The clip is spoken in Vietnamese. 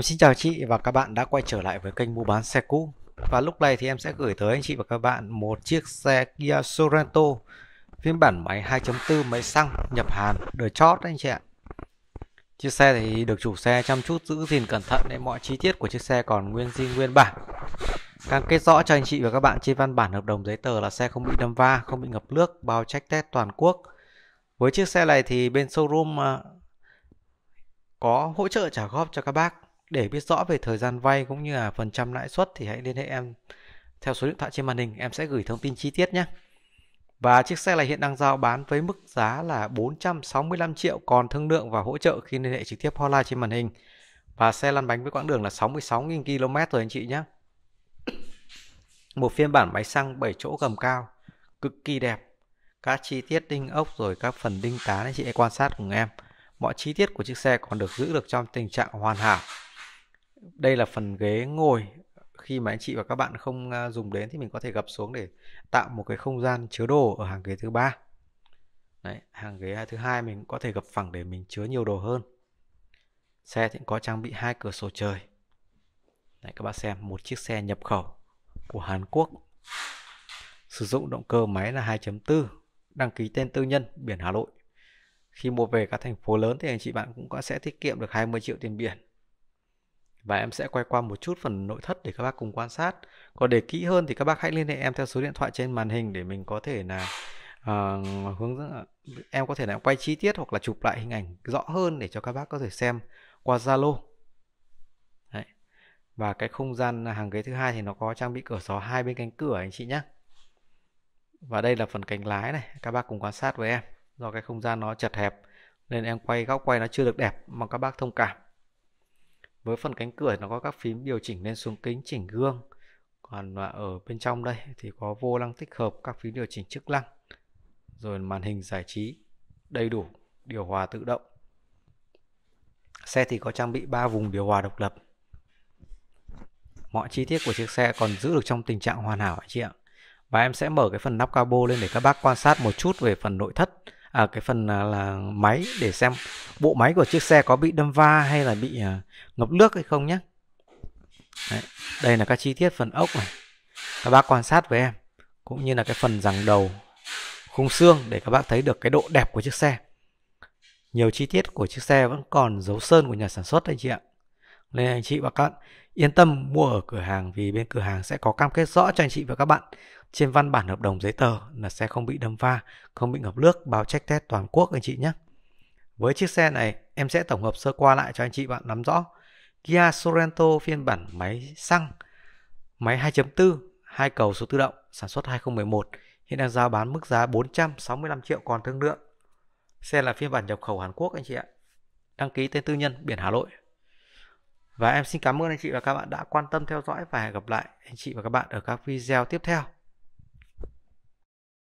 Em xin chào chị và các bạn đã quay trở lại với kênh mua bán xe cũ. Và lúc này thì em sẽ gửi tới anh chị và các bạn một chiếc xe Kia Sorento Phiên bản máy 2.4 máy xăng nhập Hàn đời chót anh chị ạ. Chiếc xe thì được chủ xe chăm chút giữ gìn cẩn thận nên mọi chi tiết của chiếc xe còn nguyên zin nguyên bản. Cam kết rõ cho anh chị và các bạn trên văn bản hợp đồng giấy tờ là xe không bị đâm va, không bị ngập nước, bao trách test toàn quốc. Với chiếc xe này thì bên showroom ờ, có hỗ trợ trả góp cho các bác để biết rõ về thời gian vay cũng như là phần trăm lãi suất thì hãy liên hệ em theo số điện thoại trên màn hình em sẽ gửi thông tin chi tiết nhé. Và chiếc xe này hiện đang giao bán với mức giá là 465 triệu còn thương lượng và hỗ trợ khi liên hệ trực tiếp hotline trên màn hình. Và xe lăn bánh với quãng đường là 66.000 km rồi anh chị nhé. Một phiên bản máy xăng 7 chỗ gầm cao, cực kỳ đẹp. Các chi tiết đinh ốc rồi các phần đinh tán anh chị hãy quan sát cùng em. Mọi chi tiết của chiếc xe còn được giữ được trong tình trạng hoàn hảo đây là phần ghế ngồi. Khi mà anh chị và các bạn không à, dùng đến thì mình có thể gập xuống để tạo một cái không gian chứa đồ ở hàng ghế thứ ba. Đấy, hàng ghế thứ hai mình có thể gập phẳng để mình chứa nhiều đồ hơn. Xe thì có trang bị hai cửa sổ trời. Đấy, các bạn xem một chiếc xe nhập khẩu của Hàn Quốc. Sử dụng động cơ máy là 2.4 đăng ký tên tư nhân biển Hà Nội. Khi mua về các thành phố lớn thì anh chị bạn cũng có sẽ tiết kiệm được 20 triệu tiền biển và em sẽ quay qua một chút phần nội thất để các bác cùng quan sát. Còn để kỹ hơn thì các bác hãy liên hệ em theo số điện thoại trên màn hình để mình có thể là uh, hướng dẫn em có thể là quay chi tiết hoặc là chụp lại hình ảnh rõ hơn để cho các bác có thể xem qua Zalo. Và cái không gian hàng ghế thứ hai thì nó có trang bị cửa sổ hai bên cánh cửa anh chị nhé và đây là phần cánh lái này các bác cùng quan sát với em. Do cái không gian nó chật hẹp nên em quay góc quay nó chưa được đẹp mong các bác thông cảm với phần cánh cửa nó có các phím điều chỉnh lên xuống kính chỉnh gương. Còn à, ở bên trong đây thì có vô lăng tích hợp các phím điều chỉnh chức năng, rồi màn hình giải trí đầy đủ, điều hòa tự động. Xe thì có trang bị 3 vùng điều hòa độc lập. Mọi chi tiết của chiếc xe còn giữ được trong tình trạng hoàn hảo chị ạ. Và em sẽ mở cái phần nắp cabo lên để các bác quan sát một chút về phần nội thất à, cái phần là, là máy để xem bộ máy của chiếc xe có bị đâm va hay là bị à, ngập nước hay không nhé Đấy, đây là các chi tiết phần ốc này. Các bác quan sát với em cũng như là cái phần rằng đầu khung xương để các bác thấy được cái độ đẹp của chiếc xe. Nhiều chi tiết của chiếc xe vẫn còn dấu sơn của nhà sản xuất anh chị ạ. Nên anh chị và các bạn yên tâm mua ở cửa hàng vì bên cửa hàng sẽ có cam kết rõ cho anh chị và các bạn trên văn bản hợp đồng giấy tờ là xe không bị đâm va, không bị ngập nước, báo check test toàn quốc anh chị nhé. Với chiếc xe này, em sẽ tổng hợp sơ qua lại cho anh chị bạn nắm rõ. Kia Sorento phiên bản máy xăng, máy 2.4, hai cầu số tự động, sản xuất 2011, hiện đang giao bán mức giá 465 triệu còn thương lượng. Xe là phiên bản nhập khẩu Hàn Quốc anh chị ạ. Đăng ký tên tư nhân biển Hà Nội. Và em xin cảm ơn anh chị và các bạn đã quan tâm theo dõi và hẹn gặp lại anh chị và các bạn ở các video tiếp theo.